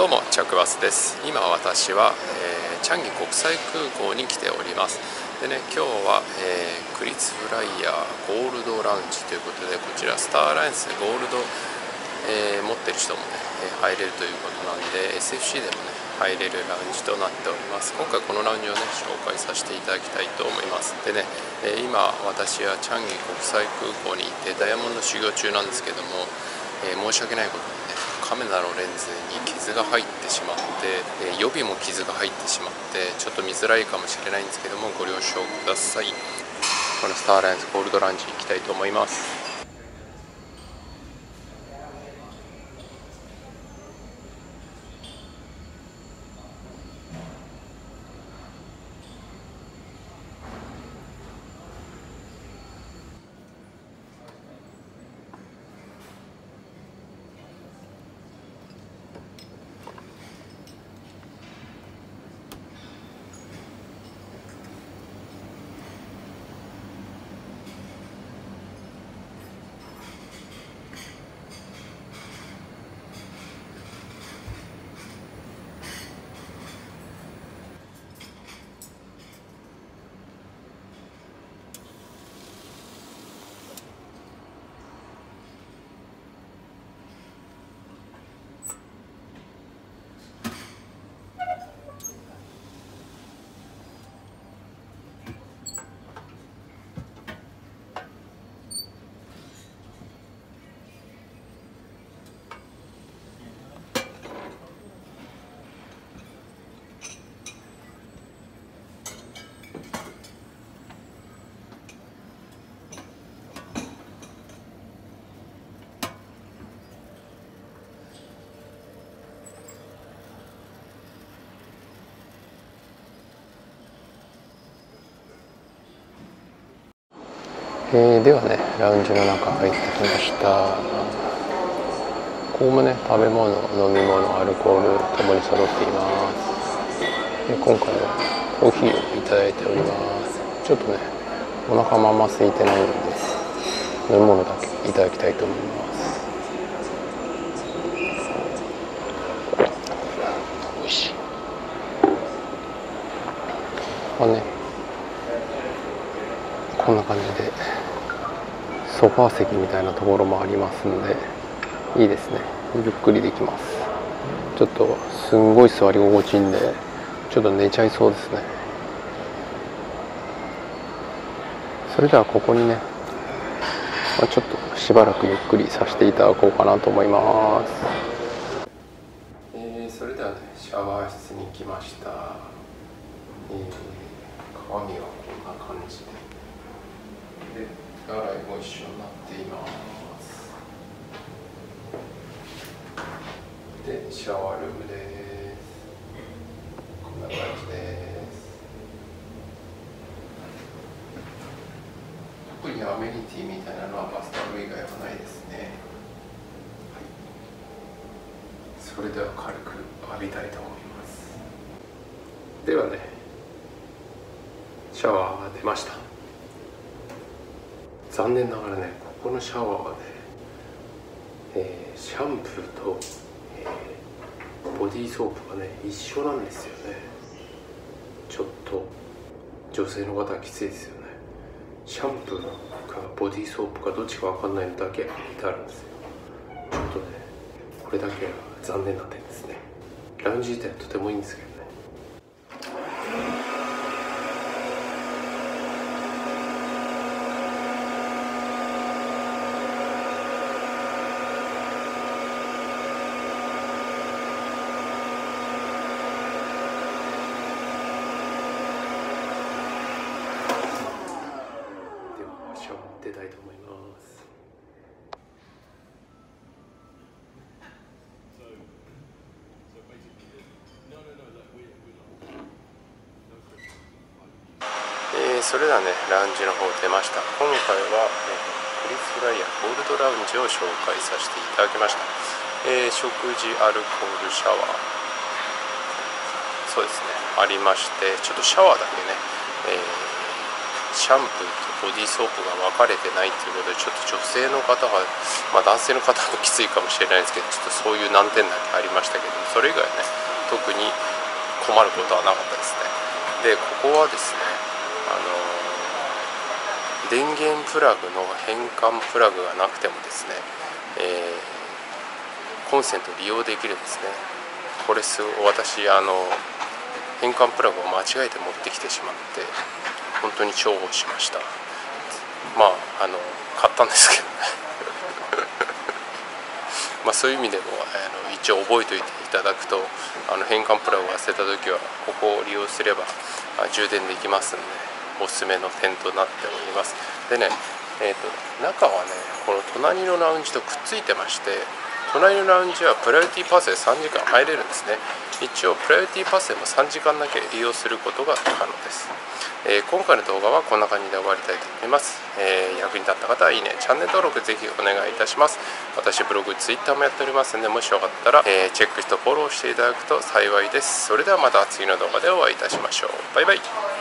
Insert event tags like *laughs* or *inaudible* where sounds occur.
どうもチャックバスです。今私は、えー、チャンギ国際空港に来ております。でね今日は、えー、クリツフライヤーゴールドラウンジということでこちらスターアライアンスでゴールド、えー、持ってる人もね入れるということなんで SFC でもね入れるラウンジとなっております。今回このラウンジをね紹介させていただきたいと思います。でね、え今私はチャンギ国際空港に行ってダイヤモンド修行中なんですけども、え申し訳ないことにカメラのレンズに傷が入ってしまって、予備も傷が入ってしまってちょっと見づらいかもしれないんですけどもご了承ください。このスターラインズゴールドランジ行きたいと思います。えー、ではねラウンジの中入ってきました。ここもね食べ物飲み物アルコールともに揃っています。で今回はコーヒーをいただいております。ちょっとねお腹まま空いてないので飲み物だけいただきたいと思います。美味しいまあねこんな感じで。ソファー席みたいなところもありますんでいいですね。ゆっくりできます。ちょっとすんごい座り心地いいんでちょっと寝ちゃいそうですね。それではここにね、まあ、ちょっとしばらくゆっくりさせていただこうかなと思います、えー、それではねシャワー室に来ました、えー、鏡はこんな感じで。で洗いも一緒になっています。でシャワールームです。こんな感じです。特にアメニティみたいなのはバスタブ以外はないですね、はい、それでは軽く浴びたいと思います。ではねシャワーが出ました。残念ながらねここのシャワーはね、えー、シャンプーと、えー、ボディーソープがね一緒なんですよね。ちょっと女性の方はきついですよね。シャンプーかボディーソープかどっちか分かんないのだけ置いてあるんですよ。ちょっとねこれだけは残念な点ですね。ラウンジ自体はとてもいいんですけど。それではねラウンジの方出ました。今回は、えクリス・フライヤーゴールドラウンジを紹介させていただきました、えー、食事アルコールシャワー。そうですね。ありましてちょっとシャワーだけね、えシャンプーとボディーソープが分かれてないということでちょっと女性の方が、まあ、男性の方はきついかもしれないですけどちょっとそういう難点だけありましたけどそれ以外ね特に困ることはなかったですね。でここはですねの電源プラグの変換プラグがなくてもですね、えー、コンセント利用できるんですね。これす私あの変換プラグを間違えて持ってきてしまって本当に重宝しました。まああの買ったんですけど。ね *laughs* まあそういう意味でもあの一応覚えておいていただくとあの変換プラグを忘れた時はここを利用すれば充電できますんで。おすすめの点となっております。でねえーと、中はねこの隣のラウンジとくっついてまして隣のラウンジはプライオリティパスで3時間入れるんですね。一応プライオリティパスでも3時間だけ利用することが可能です。えー、今回の動画はこんな感じで終わりたいと思います、えー、役に立った方はいいね。チャンネル登録ぜひお願いいたします。私ブログツイッターもやっておりますのでもしよかったら、えー、チェックとフォローしていただくと幸いです。それではまた次の動画でお会いいたしましょう。バイバイ。